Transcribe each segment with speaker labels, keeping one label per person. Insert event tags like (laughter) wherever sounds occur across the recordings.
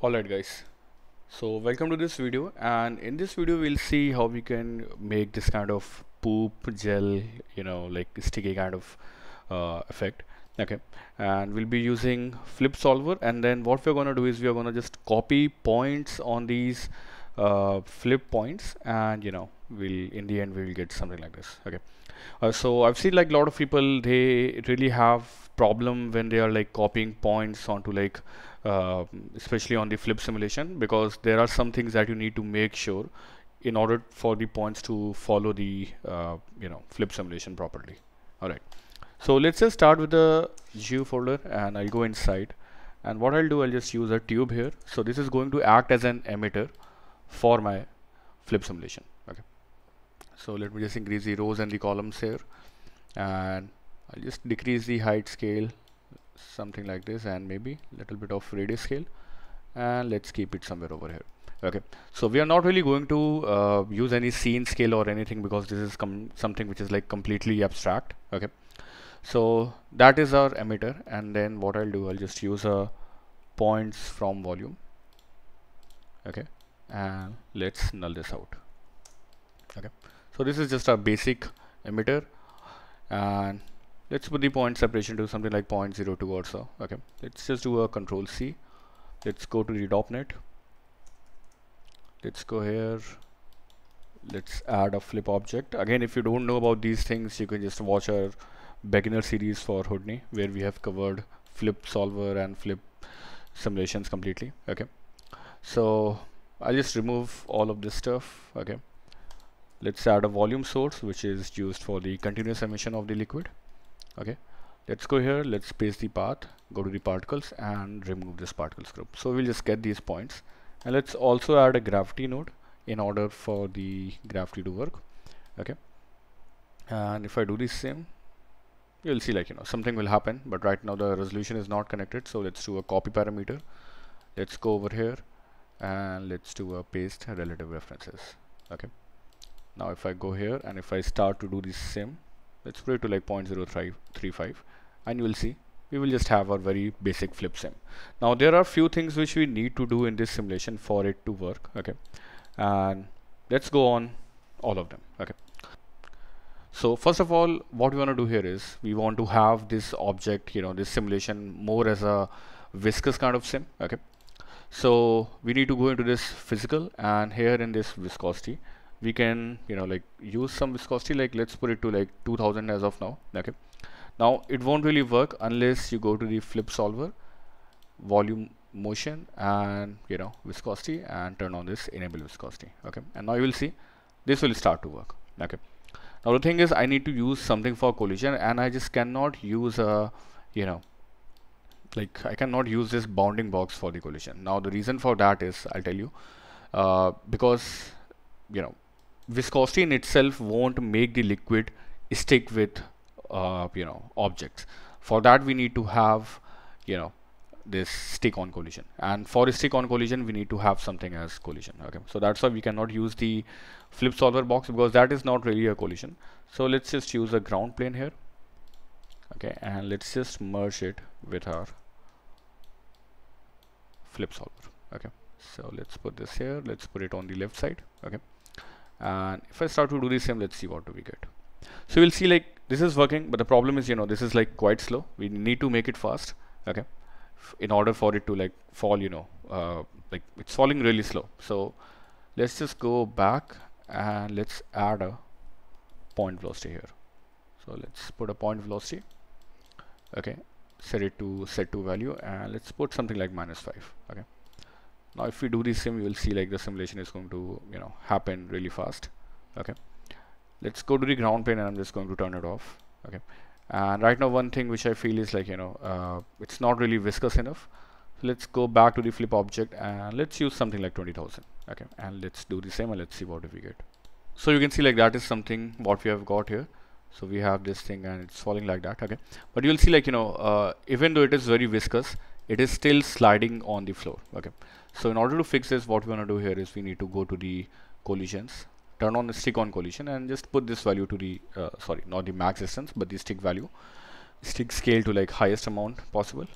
Speaker 1: alright guys. So welcome to this video and in this video we'll see how we can make this kind of poop gel you know like sticky kind of uh, effect. Okay. And we'll be using flip solver and then what we're gonna do is we're gonna just copy points on these uh, flip points and you know we'll in the end we will get something like this. Okay. Uh, so I've seen like a lot of people they really have problem when they are like copying points onto like uh, especially on the flip simulation because there are some things that you need to make sure in order for the points to follow the uh, you know flip simulation properly. All right so let's just start with the geo folder and I'll go inside. And what I'll do I'll just use a tube here. So this is going to act as an emitter for my flip simulation. Okay. So let me just increase the rows and the columns here. And I'll just decrease the height scale something like this and maybe a little bit of radius scale. And let's keep it somewhere over here. Okay. So we are not really going to uh, use any scene scale or anything because this is something which is like completely abstract. Okay. So that is our emitter. And then what I'll do I'll just use a uh, points from volume. Okay. And let's null this out. Okay. So this is just a basic emitter. And let's put the point separation to something like 0.02 or so okay. Let's just do a control C. Let's go to the DOPNet. Let's go here. Let's add a flip object. Again if you don't know about these things you can just watch our beginner series for Houdini where we have covered flip solver and flip simulations completely okay. So I'll just remove all of this stuff okay. Let's add a volume source which is used for the continuous emission of the liquid okay. Let's go here. Let's paste the path go to the particles and remove this particles group. So we'll just get these points. And let's also add a gravity node in order for the gravity to work. Okay. And if I do the same you'll see like you know something will happen. But right now the resolution is not connected. So let's do a copy parameter. Let's go over here and let's do a paste relative references. Okay. Now if I go here and if I start to do the same let's put it to like 0.035 and you will see. We will just have our very basic flip sim. Now there are few things which we need to do in this simulation for it to work okay? And let's go on all of them okay? So first of all what we want to do here is we want to have this object you know this simulation more as a viscous kind of sim okay? So we need to go into this physical and here in this viscosity we can you know like use some viscosity like let's put it to like 2000 as of now okay? Now it won't really work unless you go to the flip solver volume motion and you know viscosity and turn on this enable viscosity okay? And now you will see this will start to work okay? Now the thing is I need to use something for collision and I just cannot use a you know like I cannot use this bounding box for the collision. Now the reason for that is I'll tell you uh, because you know viscosity in itself won't make the liquid stick with uh, you know objects. For that we need to have you know this stick on collision. And for a stick on collision we need to have something as collision okay? So that's why we cannot use the flip solver box because that is not really a collision. So let's just use a ground plane here okay? And let's just merge it with our flip solver okay? So let's put this here. Let's put it on the left side okay and if I start to do the same let's see what do we get. So we'll see like this is working but the problem is you know this is like quite slow. We need to make it fast okay? In order for it to like fall you know uh, like it's falling really slow. So let's just go back and let's add a point velocity here. So let's put a point velocity okay? Set it to set to value and let's put something like minus 5 okay now if we do the sim you will see like the simulation is going to you know happen really fast. Okay. Let's go to the ground plane and I'm just going to turn it off. Okay. And right now one thing which I feel is like you know uh, it's not really viscous enough. So let's go back to the flip object and let's use something like 20,000 okay. And let's do the same and let's see what we get. So you can see like that is something what we have got here. So we have this thing and it's falling like that. Okay. But you'll see like you know uh, even though it is very viscous it is still sliding on the floor. Okay so in order to fix this what we want to do here is we need to go to the collisions. Turn on the stick on collision and just put this value to the uh, sorry not the max distance but the stick value. Stick scale to like highest amount possible.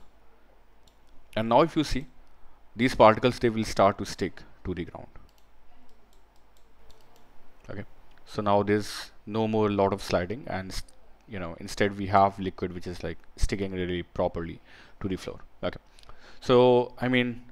Speaker 1: And now if you see these particles they will start to stick to the ground. Okay? So now there's no more lot of sliding and you know instead we have liquid which is like sticking really properly to the floor. Okay? So I mean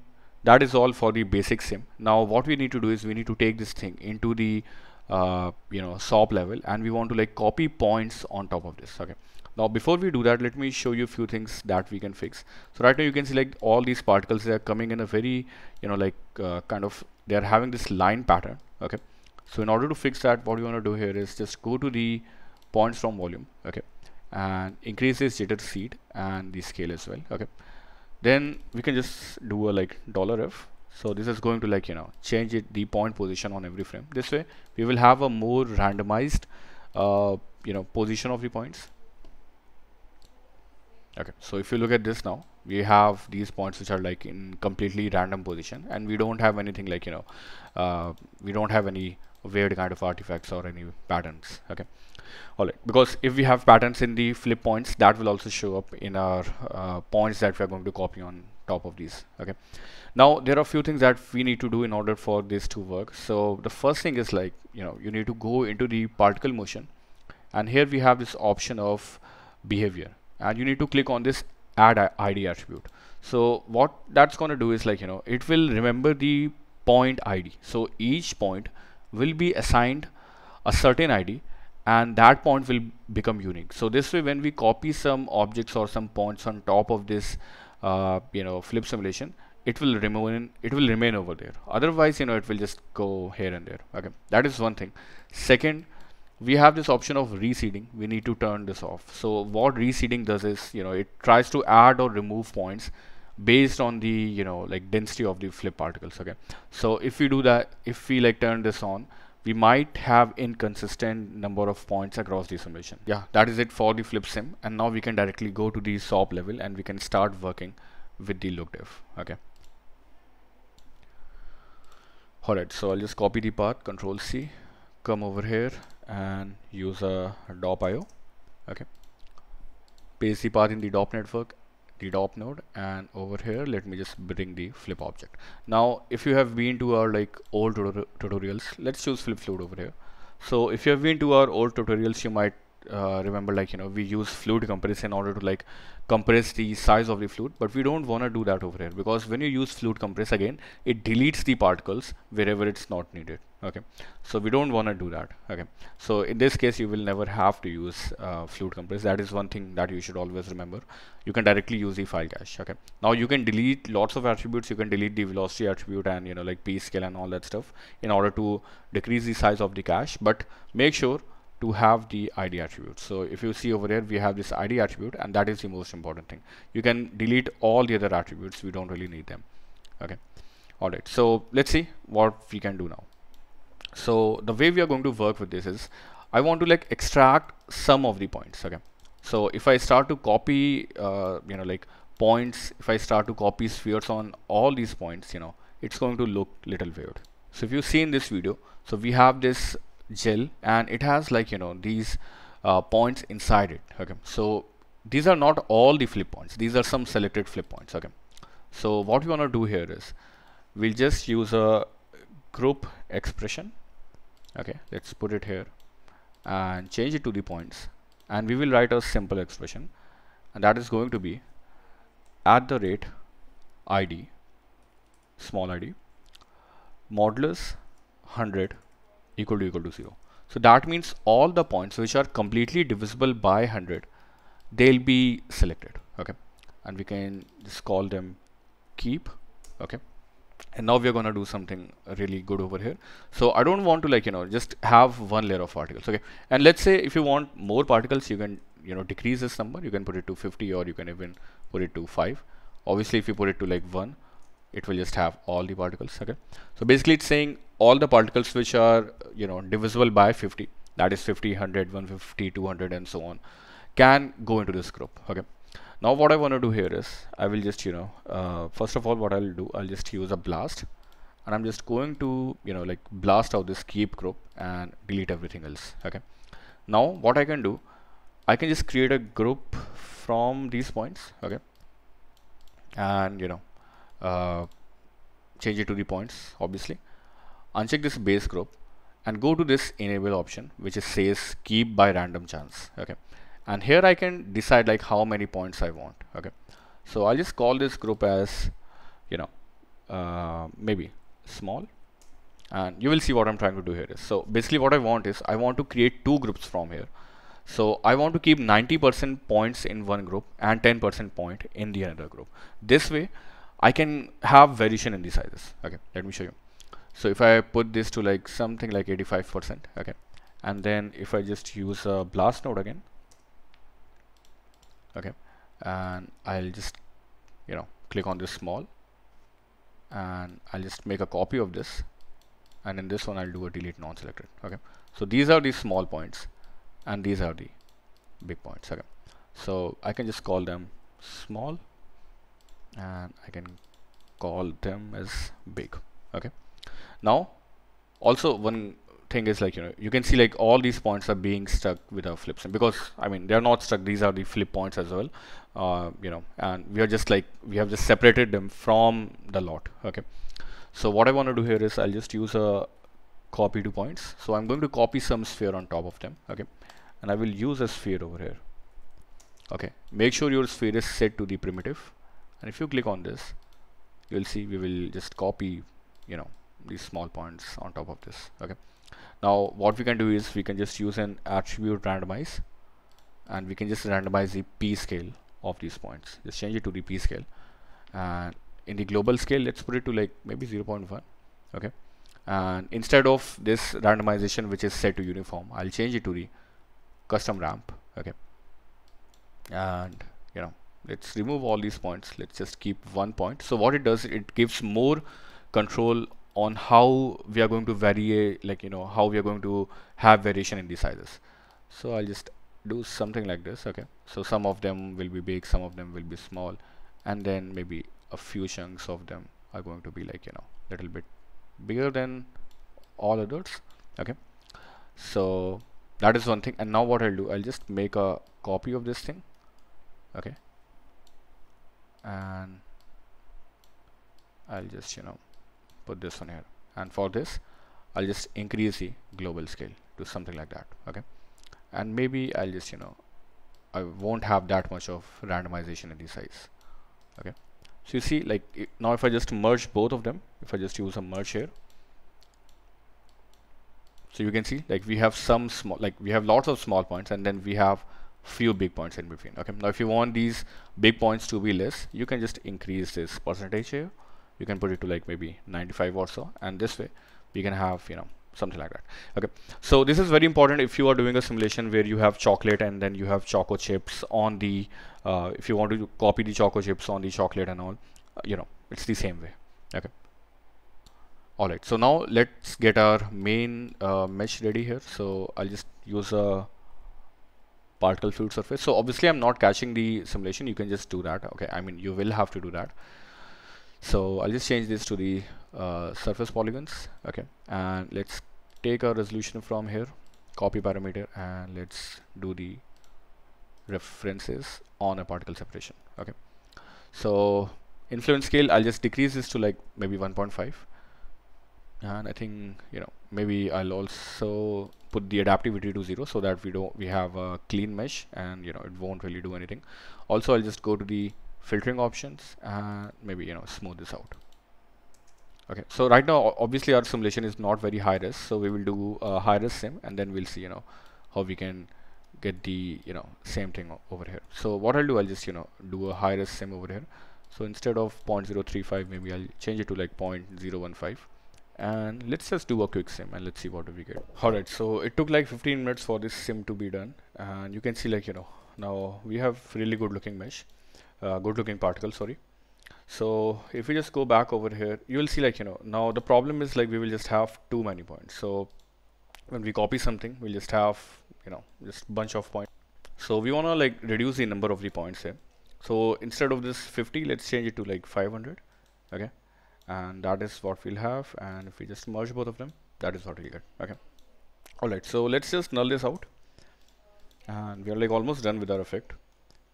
Speaker 1: that is all for the basic sim. Now what we need to do is we need to take this thing into the uh, you know SOP level and we want to like copy points on top of this okay? Now before we do that let me show you a few things that we can fix. So right now you can see like all these particles they are coming in a very you know like uh, kind of they are having this line pattern okay? So in order to fix that what you want to do here is just go to the points from volume okay? And increase this jitter seed and the scale as well okay then we can just do a like dollar f so this is going to like you know change it the point position on every frame. This way we will have a more randomized uh, you know position of the points. Okay so if you look at this now we have these points which are like in completely random position and we don't have anything like you know uh, we don't have any weird kind of artifacts or any patterns okay all right. Because if we have patterns in the flip points that will also show up in our uh, points that we are going to copy on top of these. Okay. Now there are a few things that we need to do in order for this to work. So the first thing is like you know you need to go into the particle motion. And here we have this option of behavior. And you need to click on this add id attribute. So what that's going to do is like you know it will remember the point id so each point will be assigned a certain ID and that point will become unique. So this way when we copy some objects or some points on top of this uh, you know flip simulation it will remain it will remain over there. Otherwise you know it will just go here and there. Okay that is one thing. Second we have this option of reseeding. We need to turn this off. So what reseeding does is you know it tries to add or remove points based on the you know like density of the flip particles. Okay so if we do that if we like turn this on we might have inconsistent number of points across the simulation. Yeah that is it for the flip sim. And now we can directly go to the SOP level and we can start working with the look dev okay? Alright so I'll just copy the path control C come over here and use a DOP IO. okay? Paste the path in the DOP network the DOP node and over here let me just bring the flip object. Now if you have been to our like old tutorials let's choose flip fluid over here. So if you have been to our old tutorials you might uh, remember like you know we use fluid compress in order to like compress the size of the fluid but we don't want to do that over here because when you use fluid compress again it deletes the particles wherever it's not needed okay. So we don't want to do that. Okay. So in this case you will never have to use uh, fluid compress that is one thing that you should always remember. You can directly use the file cache. Okay. Now you can delete lots of attributes. You can delete the velocity attribute and you know like p scale and all that stuff in order to decrease the size of the cache but make sure to have the id attribute so if you see over here we have this id attribute and that is the most important thing. You can delete all the other attributes. We don't really need them. Okay. All right. So let's see what we can do now so the way we are going to work with this is I want to like extract some of the points okay? So if I start to copy uh, you know like points if I start to copy spheres on all these points you know it's going to look little weird. So if you see in this video so we have this gel and it has like you know these uh, points inside it okay? So these are not all the flip points. These are some selected flip points okay? So what we want to do here is we'll just use a group expression okay let's put it here and change it to the points. And we will write a simple expression. And that is going to be at the rate id small id modulus 100 equal to equal to 0 so that means all the points which are completely divisible by 100 they'll be selected. Okay. And we can just call them keep. Okay and now we're going to do something really good over here. So I don't want to like you know just have one layer of particles okay? And let's say if you want more particles you can you know decrease this number. You can put it to 50 or you can even put it to 5 obviously if you put it to like 1 it will just have all the particles okay? So basically it's saying all the particles which are you know divisible by 50 that is 50 100 150 200 and so on can go into this group okay now what I want to do here is I will just you know uh, first of all what I'll do I'll just use a blast. And I'm just going to you know like blast out this keep group and delete everything else okay? Now what I can do I can just create a group from these points okay? And you know uh, change it to the points obviously. Uncheck this base group and go to this enable option which is says keep by random chance okay and here I can decide like how many points I want okay? So I'll just call this group as you know uh, maybe small. And you will see what I'm trying to do here is so basically what I want is I want to create two groups from here. So I want to keep 90% points in one group and 10% point in the other group. This way I can have variation in the sizes okay? Let me show you. So if I put this to like something like 85% okay? And then if I just use a blast node again okay. And I'll just you know click on this small. And I'll just make a copy of this. And in this one I'll do a delete non-selected. Okay. So these are the small points. And these are the big points. Okay. So I can just call them small. And I can call them as big. Okay. Now also one thing is like you know you can see like all these points are being stuck with our flips. And because I mean they're not stuck. These are the flip points as well uh, you know and we are just like we have just separated them from the lot. Okay. So what I want to do here is I'll just use a copy to points. So I'm going to copy some sphere on top of them. Okay. And I will use a sphere over here. Okay. Make sure your sphere is set to the primitive. And if you click on this you'll see we will just copy you know these small points on top of this. Okay now what we can do is we can just use an attribute randomize and we can just randomize the p scale of these points. Just change it to the p scale. And in the global scale let's put it to like maybe 0.1 okay? And instead of this randomization which is set to uniform I'll change it to the custom ramp okay? And you know let's remove all these points. Let's just keep one point. So what it does it gives more control on how we are going to vary like you know how we are going to have variation in the sizes. So I'll just do something like this okay? So some of them will be big some of them will be small and then maybe a few chunks of them are going to be like you know little bit bigger than all others okay? So that is one thing. And now what I'll do I'll just make a copy of this thing okay? And I'll just you know put this one here. And for this I'll just increase the global scale to something like that okay? And maybe I'll just you know I won't have that much of randomization in the size okay? So you see like now if I just merge both of them if I just use a merge here so you can see like we have some small like we have lots of small points and then we have few big points in between okay? Now if you want these big points to be less you can just increase this percentage here you can put it to like maybe 95 or so and this way we can have you know something like that. Okay. So this is very important if you are doing a simulation where you have chocolate and then you have choco chips on the uh, if you want to copy the choco chips on the chocolate and all uh, you know it's the same way. Okay. All right. So now let's get our main uh, mesh ready here. So I'll just use a particle fluid surface. So obviously I'm not caching the simulation. You can just do that. Okay. I mean you will have to do that so I'll just change this to the uh, surface polygons. Okay. And let's take our resolution from here. Copy parameter. And let's do the references on a particle separation. Okay. So influence scale I'll just decrease this to like maybe 1.5 and I think you know maybe I'll also put the adaptivity to zero so that we don't we have a clean mesh and you know it won't really do anything. Also I'll just go to the filtering options and maybe you know smooth this out. Okay so right now obviously our simulation is not very high res so we will do a high res sim and then we'll see you know how we can get the you know same thing over here. So what I'll do I'll just you know do a high res sim over here. So instead of 0.035 maybe I'll change it to like 0.015 and let's just do a quick sim and let's see what do we get. Alright so it took like 15 minutes for this sim to be done. And you can see like you know now we have really good looking mesh uh, good looking particle sorry. So if we just go back over here you will see like you know now the problem is like we will just have too many points. So when we copy something we'll just have you know just bunch of points. So we want to like reduce the number of the points here. So instead of this 50 let's change it to like 500 okay? And that is what we'll have. And if we just merge both of them that is what we'll get okay? All right so let's just null this out. And we are like almost done with our effect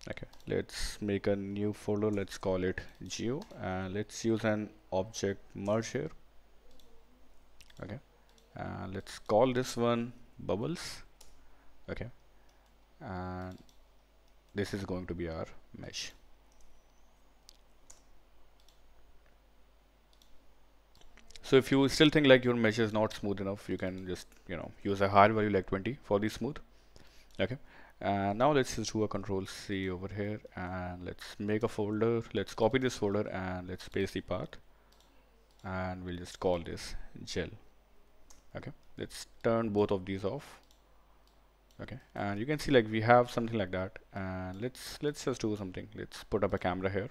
Speaker 1: okay. Let's make a new folder. Let's call it geo and let's use an object merge here. Okay. And let's call this one bubbles. Okay. And this is going to be our mesh. So if you still think like your mesh is not smooth enough you can just you know use a higher value like 20 for the smooth. Okay and now let's just do a control C over here and let's make a folder. Let's copy this folder and let's paste the path and we'll just call this gel. Okay let's turn both of these off. Okay and you can see like we have something like that. And let's let's just do something. Let's put up a camera here.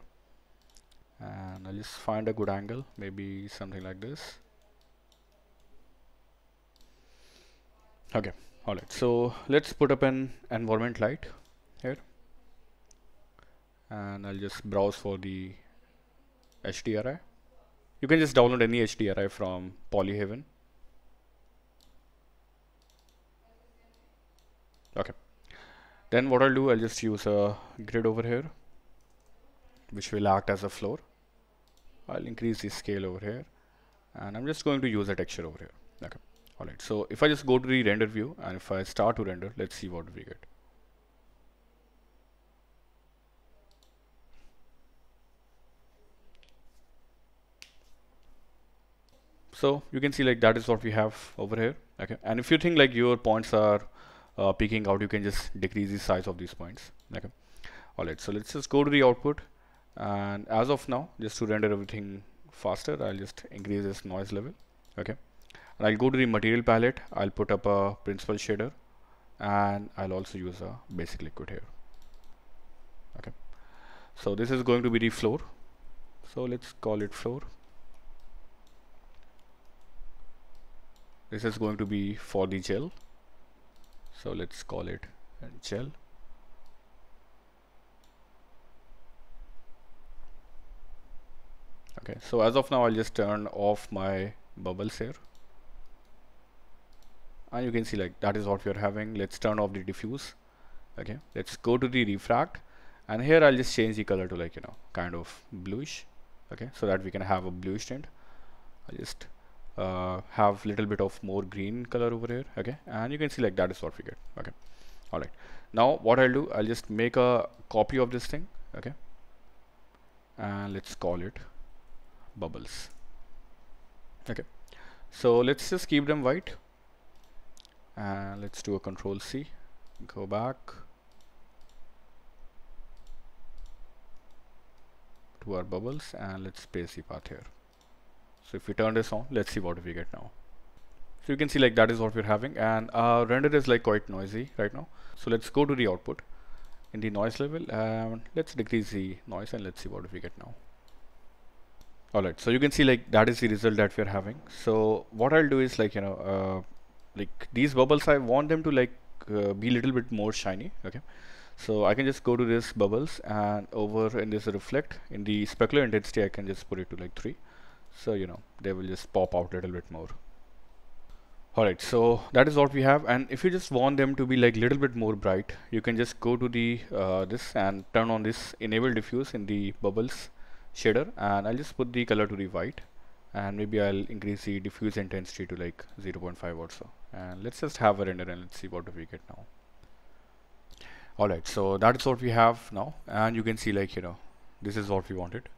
Speaker 1: And I'll just find a good angle maybe something like this. Okay alright so let's put up an environment light here. And I'll just browse for the HDRI you can just download any HDRI from Polyhaven. Okay. Then what I'll do I'll just use a grid over here which will act as a floor. I'll increase the scale over here and I'm just going to use a texture over here. Okay Alright, so if I just go to the render view and if I start to render, let's see what we get. So you can see like that is what we have over here. Okay, and if you think like your points are uh, out, you can just decrease the size of these points. Okay, alright, so let's just go to the output and as of now, just to render everything faster, I'll just increase this noise level. Okay and I'll go to the material palette. I'll put up a principal shader. And I'll also use a basic liquid here. Okay. So this is going to be the floor. So let's call it floor. This is going to be for the gel. So let's call it gel. Okay. So as of now I'll just turn off my bubbles here and you can see like that is what we are having. Let's turn off the diffuse. Okay let's go to the refract. And here I'll just change the color to like you know kind of bluish. Okay so that we can have a bluish tint. I just uh, have little bit of more green color over here. Okay and you can see like that is what we get. Okay all right. Now what I'll do I'll just make a copy of this thing. Okay and let's call it bubbles. Okay so let's just keep them white and let's do a control C. Go back. To our bubbles and let's paste the path here. So if we turn this on let's see what we get now. So you can see like that is what we're having and our render is like quite noisy right now. So let's go to the output in the noise level and let's decrease the noise and let's see what we get now. Alright so you can see like that is the result that we're having. So what I'll do is like you know uh, like these bubbles I want them to like uh, be a little bit more shiny okay? So I can just go to this bubbles and over in this reflect in the specular intensity I can just put it to like 3 so you know they will just pop out a little bit more. Alright so that is what we have. And if you just want them to be like little bit more bright you can just go to the uh, this and turn on this enable diffuse in the bubbles shader. And I'll just put the color to the white. And maybe I'll increase the diffuse intensity to like 0.5 or so and let's just have a render and let's see what do we get now. Alright so that's what we have now. And you can see like you know this is what we wanted.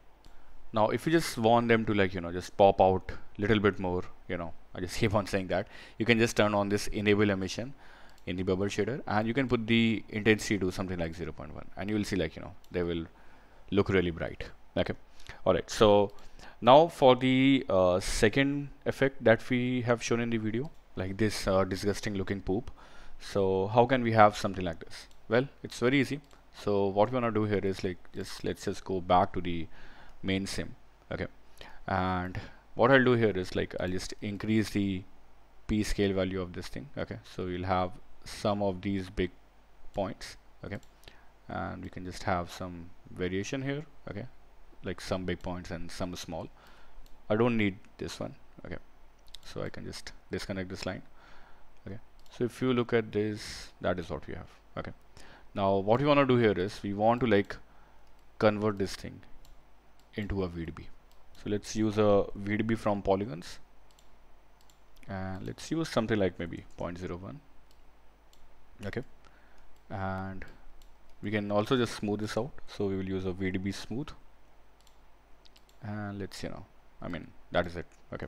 Speaker 1: Now if you just want them to like you know just pop out a little bit more you know I just (laughs) keep on saying that you can just turn on this enable emission in the bubble shader and you can put the intensity to something like 0.1 and you will see like you know they will look really bright. Okay. Alright so now for the uh, second effect that we have shown in the video like this uh, disgusting looking poop. So how can we have something like this? Well it's very easy. So what we want to do here is like just let's just go back to the main sim okay? And what I'll do here is like I'll just increase the p scale value of this thing okay? So we'll have some of these big points okay? And we can just have some variation here okay? Like some big points and some small. I don't need this one okay so I can just disconnect this line. Okay. So if you look at this that is what we have. Okay. Now what we want to do here is we want to like convert this thing into a VDB so let's use a VDB from polygons. And let's use something like maybe 0.01 okay. And we can also just smooth this out. So we will use a VDB smooth. And let's you know I mean that is it. Okay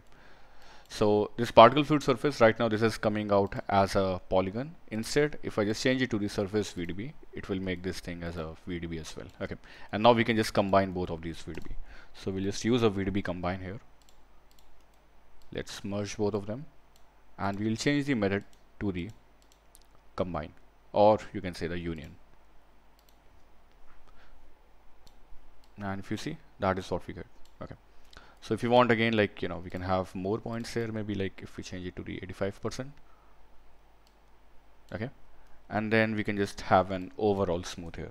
Speaker 1: so this particle fluid surface right now this is coming out as a polygon. Instead if I just change it to the surface VDB it will make this thing as a VDB as well. Okay. And now we can just combine both of these VDB so we'll just use a VDB combine here. Let's merge both of them. And we'll change the method to the combine or you can say the union. And if you see that is what we get. Okay so if you want again like you know we can have more points here maybe like if we change it to the 85 percent. Okay? And then we can just have an overall smooth here.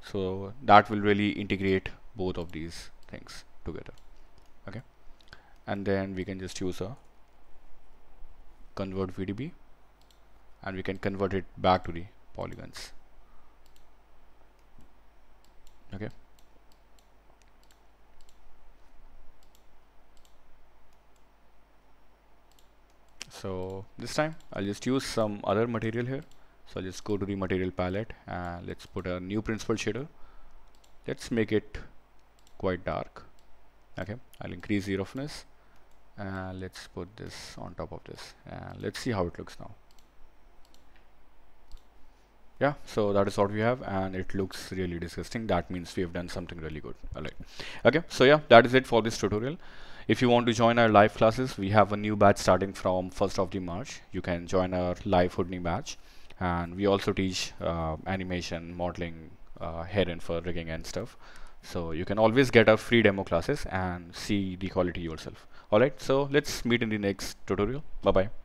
Speaker 1: So that will really integrate both of these things together. Okay? And then we can just use a convert VDB and we can convert it back to the polygons. Okay so this time I'll just use some other material here. So I'll just go to the material palette and let's put a new principal shader. Let's make it quite dark. Okay I'll increase the roughness and let's put this on top of this and let's see how it looks now. Yeah so that is what we have and it looks really disgusting. That means we have done something really good. All right. Okay so yeah that is it for this tutorial if you want to join our live classes we have a new batch starting from 1st of the March. You can join our live Houdini batch. And we also teach uh, animation modeling uh, hair and fur rigging and stuff. So you can always get our free demo classes and see the quality yourself. Alright so let's meet in the next tutorial. Bye bye